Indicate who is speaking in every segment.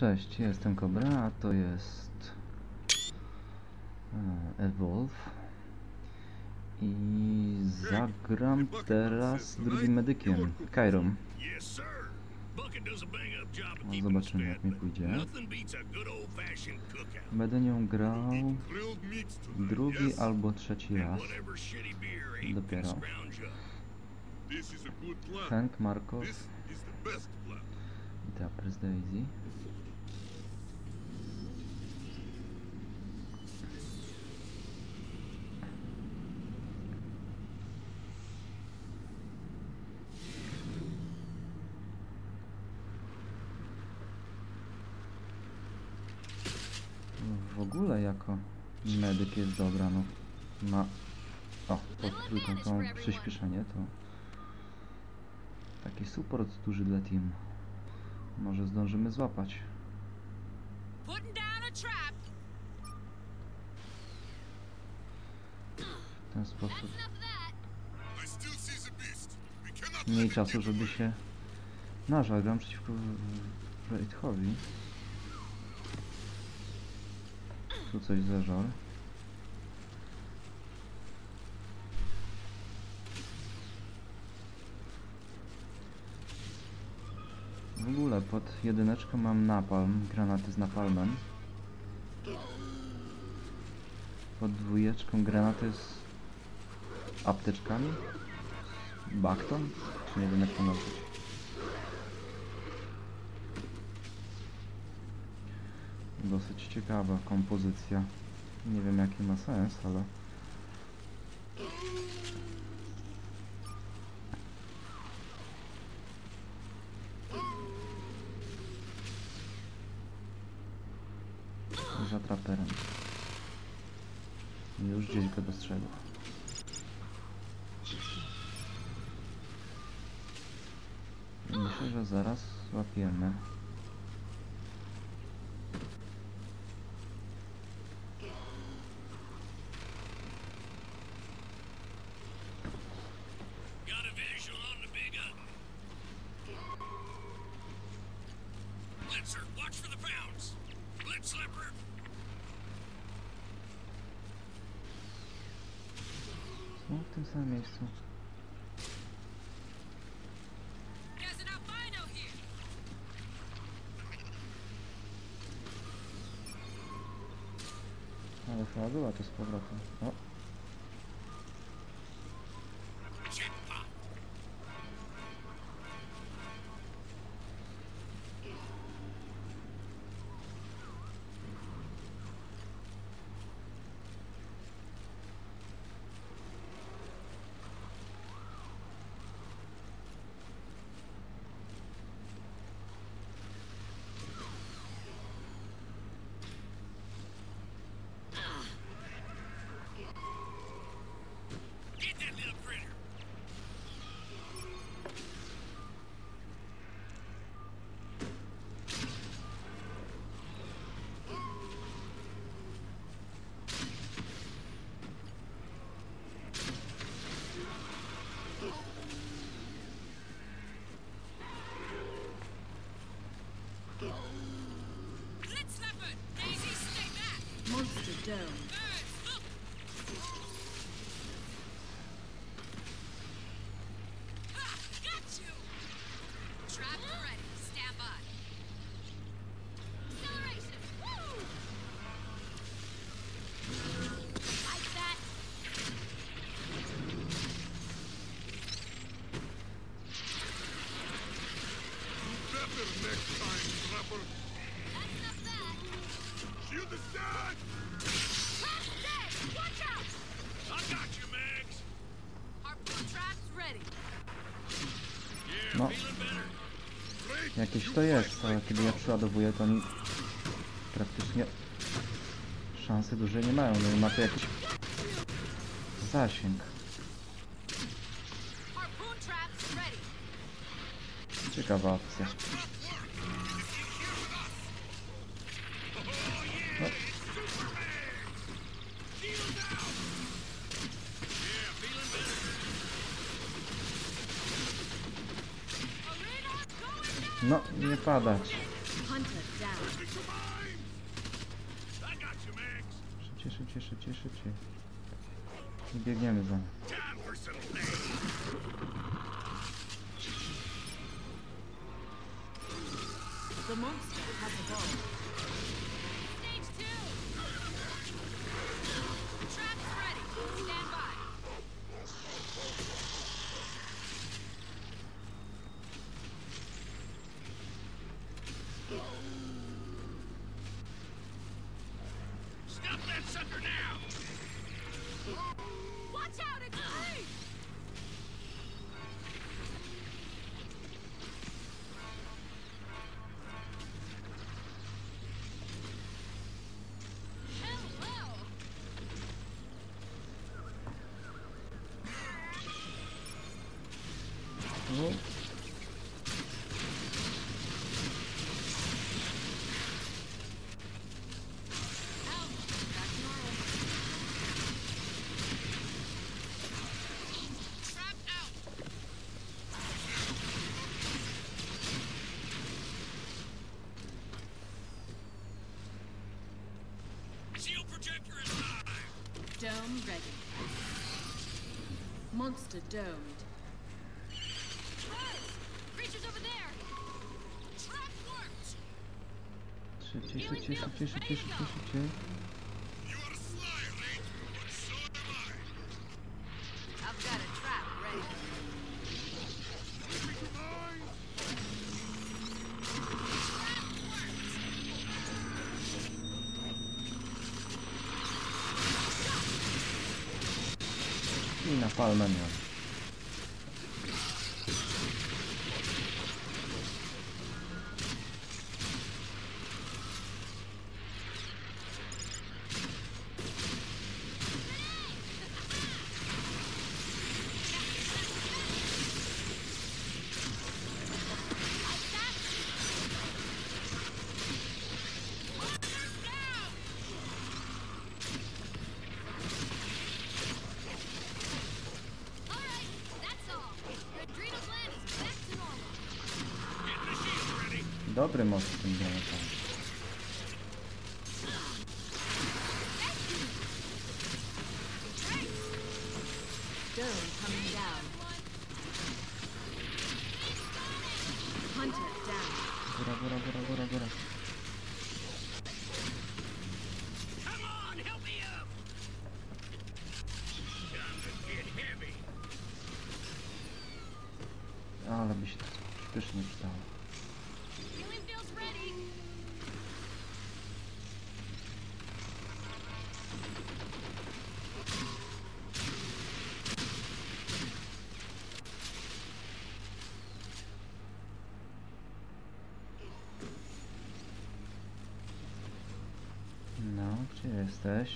Speaker 1: Cześć, jestem Cobra, a to jest e, Evolve i zagram teraz drugim medykiem, Kairom. No, zobaczymy, jak mi pójdzie. Będę nią grał drugi albo trzeci raz. Dopiero.
Speaker 2: gonna scrounge up.
Speaker 3: This is a good plan.
Speaker 1: Hank Markov
Speaker 3: This is the best plan.
Speaker 1: i Tappers Daisy. W ogóle jako medyk jest dobra, no ma... O, pod trójką to przyspieszenie, to... Taki support duży dla teamu. Może zdążymy złapać. W ten sposób mniej czasu, żeby się... No, że gram przeciwko Wraithowi. Tu coś zażar. Ogóle pod jedyneczką mam napalm, granaty z napalmem. Pod dwójeczką granaty z apteczkami. Bakton? Czy nie wiem jak to nazwać. Dosyć ciekawa kompozycja. Nie wiem jaki ma sens, ale... Za traperem. Już gdzieś go dostrzegł. Myślę, że zaraz złapiemy. No, w tym samym miejscu.
Speaker 4: There's an albino here.
Speaker 1: Ale
Speaker 5: down.
Speaker 1: Jakieś to jest, ale kiedy ja przeładowuję, to oni praktycznie szansy duże nie mają, no i ma to jakiś zasięg. Ciekawa opcja. No, nie padać.
Speaker 3: Szybciej, szybciej, szybciej, szybciej. I biegniemy za.
Speaker 4: The monster has
Speaker 5: a.
Speaker 4: Dome ready. Monster domed. Creatures over there! Trap warped!
Speaker 3: Szybciej, szybciej, szybciej.
Speaker 5: 放了半年
Speaker 3: Dobry most tym
Speaker 4: granatem.
Speaker 3: Góra, góra, góra, góra, góra. Ale by się to przyspiesznie przydało. jesteś?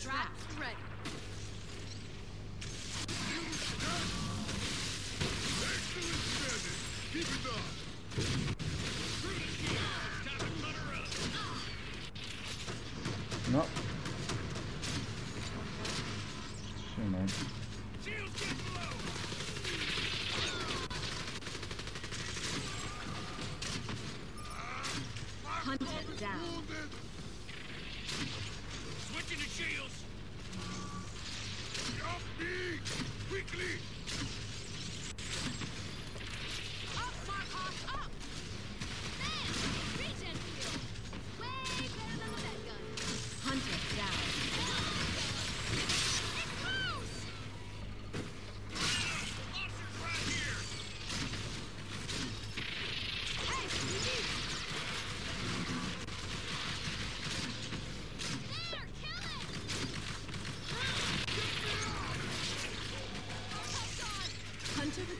Speaker 4: trapped.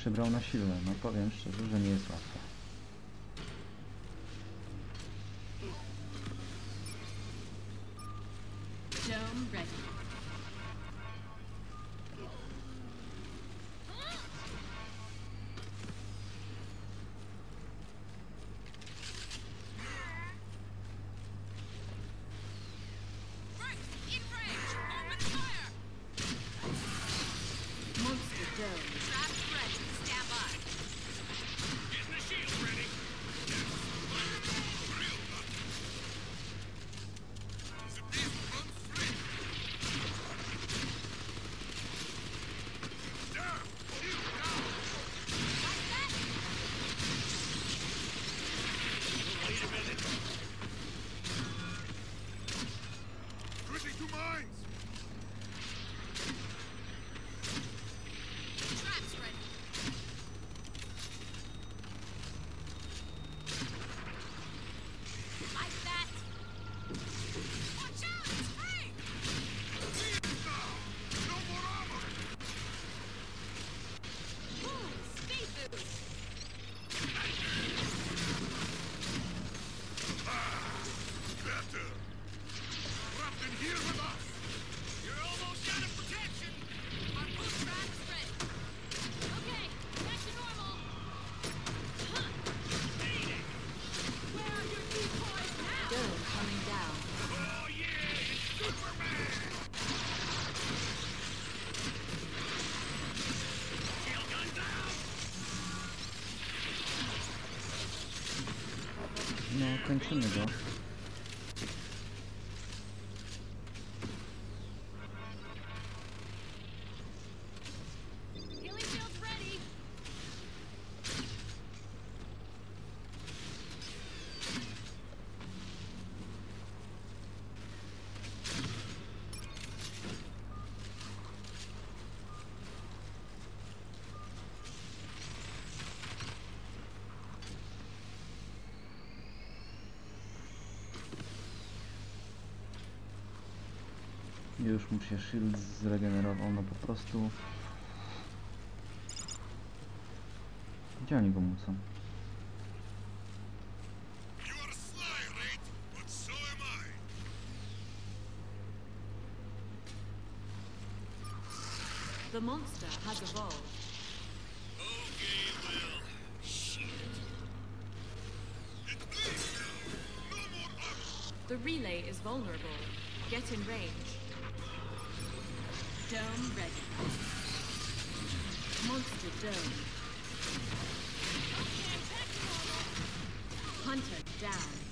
Speaker 1: Przybrał na siłę, no powiem szczerze, że nie jest łatwo.
Speaker 5: Dome ready.
Speaker 3: No,
Speaker 1: kończymy go. Już mu się shield zregenerował, no po prostu... Gdzie oni go mucą?
Speaker 5: The monster has evolved.
Speaker 3: Okay, well, shit.
Speaker 5: The relay is vulnerable. Get in range. Dome ready. Monster dome.
Speaker 4: Okay, back to normal.
Speaker 5: Hunter down.
Speaker 3: Down!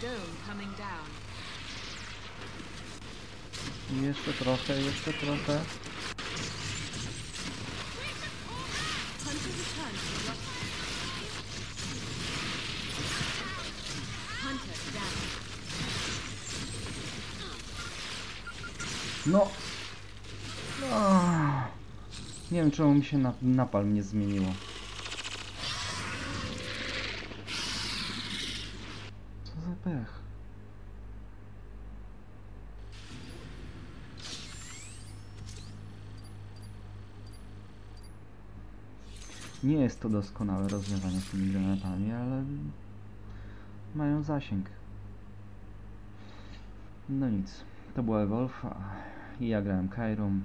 Speaker 5: Dome coming down.
Speaker 1: Jeszcze trochę, jeszcze trochę. No! Nie wiem czemu mi się na, napal nie zmieniło. Co za pech. Nie jest to doskonałe rozwiązanie z tymi granatami, ale mają zasięg. No nic, to była Evolve, a ja grałem Kairum.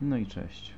Speaker 1: No i cześć.